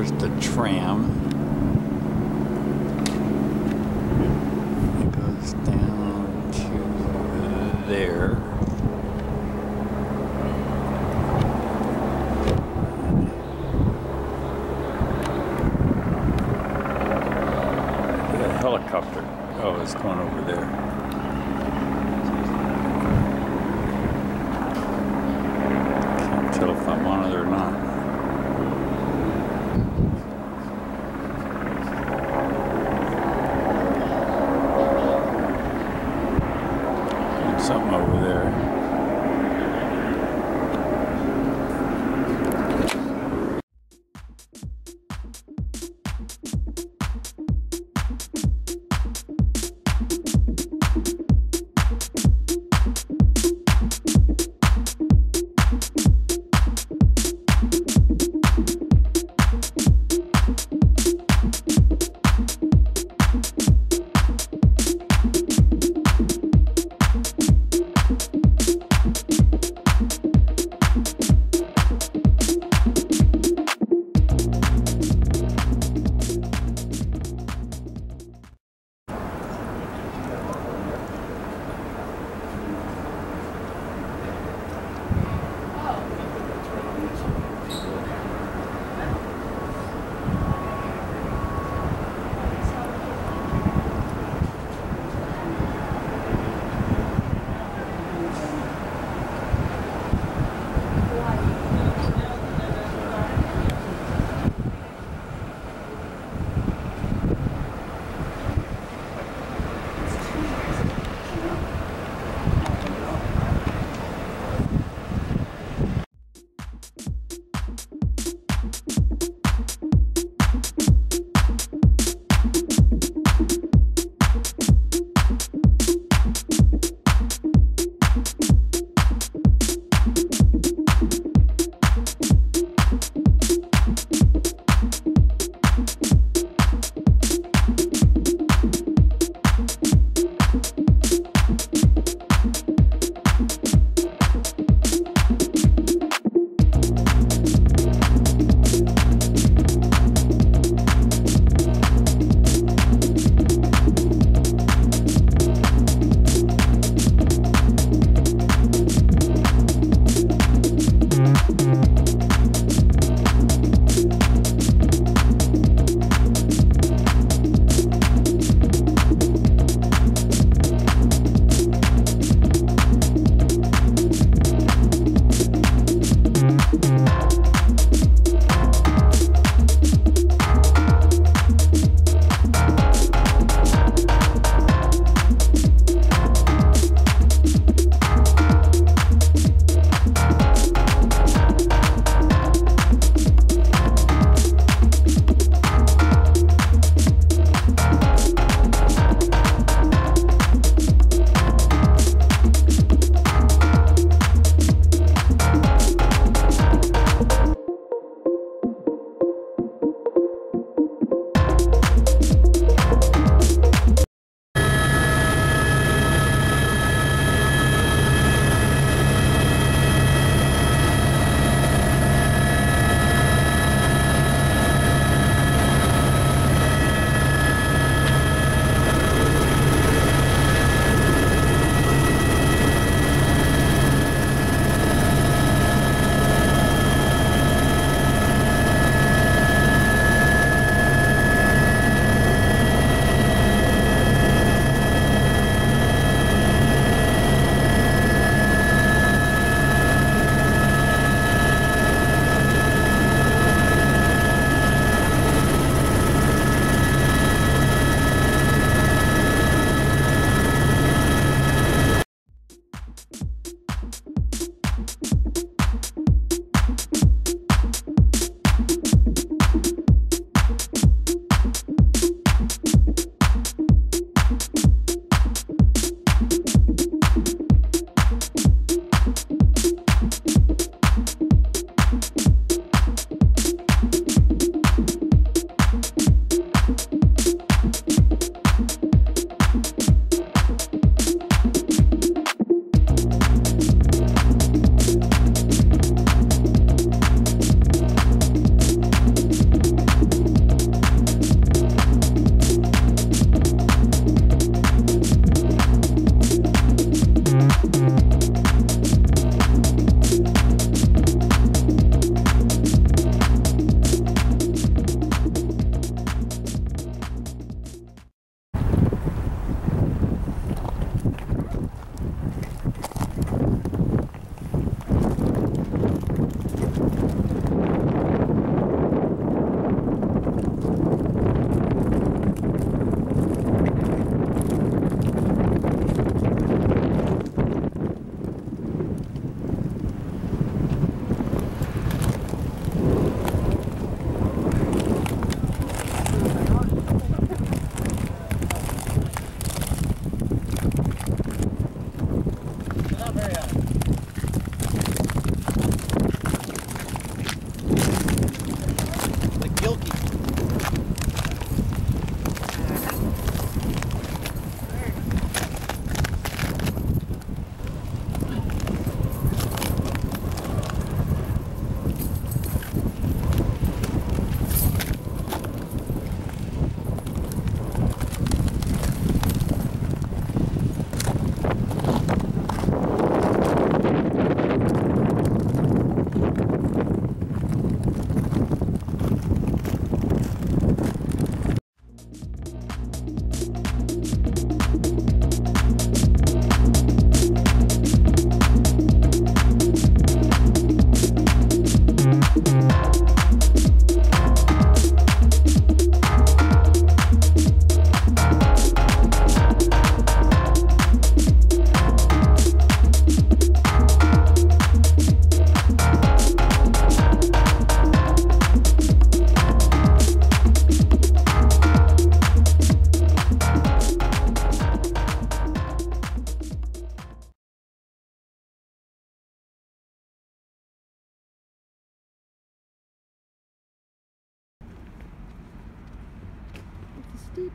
There's the tram. It goes down to there. The helicopter. Oh, it's going over there.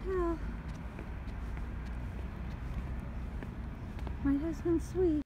Steep. My husband's sweet.